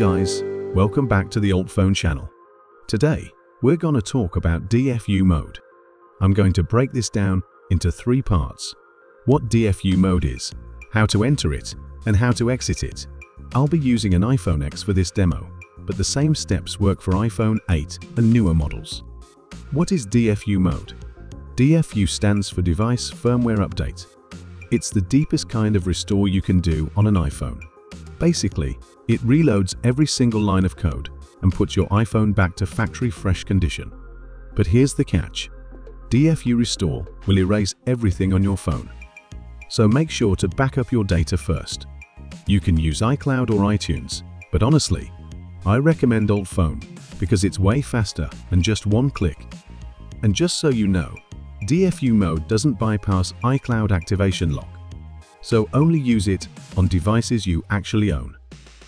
guys, welcome back to the UltFone channel. Today, we're to talk about DFU mode. I'm going to break this down into three parts. What DFU mode is, how to enter it, and how to exit it. I'll be using an iPhone X for this demo, but the same steps work for iPhone 8 and newer models. What is DFU mode? DFU stands for Device Firmware Update. It's the deepest kind of restore you can do on an iPhone. Basically, it reloads every single line of code and puts your iPhone back to factory fresh condition. But here's the catch. DFU Restore will erase everything on your phone. So make sure to back up your data first. You can use iCloud or iTunes, but honestly, I recommend UltFone because it's way faster and just one click. And just so you know, DFU mode doesn't bypass iCloud activation lock so only use it on devices you actually own.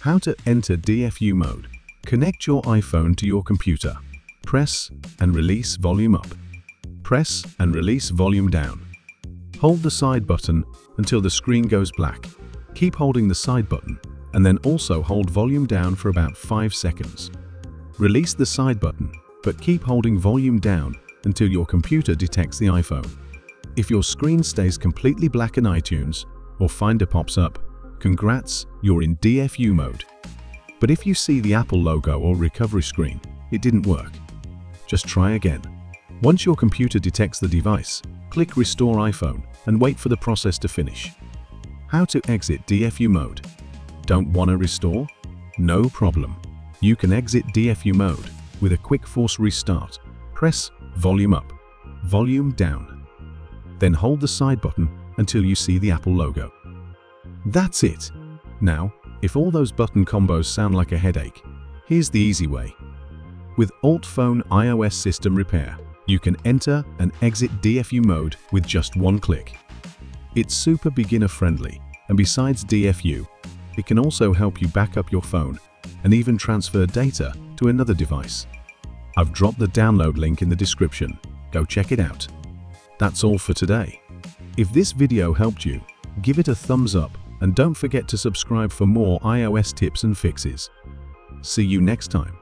How to enter DFU mode. Connect your iPhone to your computer. Press and release volume up. Press and release volume down. Hold the side button until the screen goes black. Keep holding the side button and then also hold volume down for about 5 seconds. Release the side button, but keep holding volume down until your computer detects the iPhone. If your screen stays completely black in iTunes, or Finder pops up, congrats, you're in DFU mode. But if you see the Apple logo or recovery screen, it didn't work. Just try again. Once your computer detects the device, click Restore iPhone and wait for the process to finish. How to exit DFU mode. Don't want to restore? No problem. You can exit DFU mode with a quick force restart. Press Volume up, Volume down. Then hold the side button until you see the Apple logo. That's it. Now, if all those button combos sound like a headache, here's the easy way. With UltFone iOS System Repair, you can enter and exit DFU mode with just one click. It's super beginner friendly, and besides DFU, it can also help you back up your phone and even transfer data to another device. I've dropped the download link in the description. Go check it out. That's all for today. If this video helped you, give it a thumbs up and don't forget to subscribe for more iOS tips and fixes. See you next time.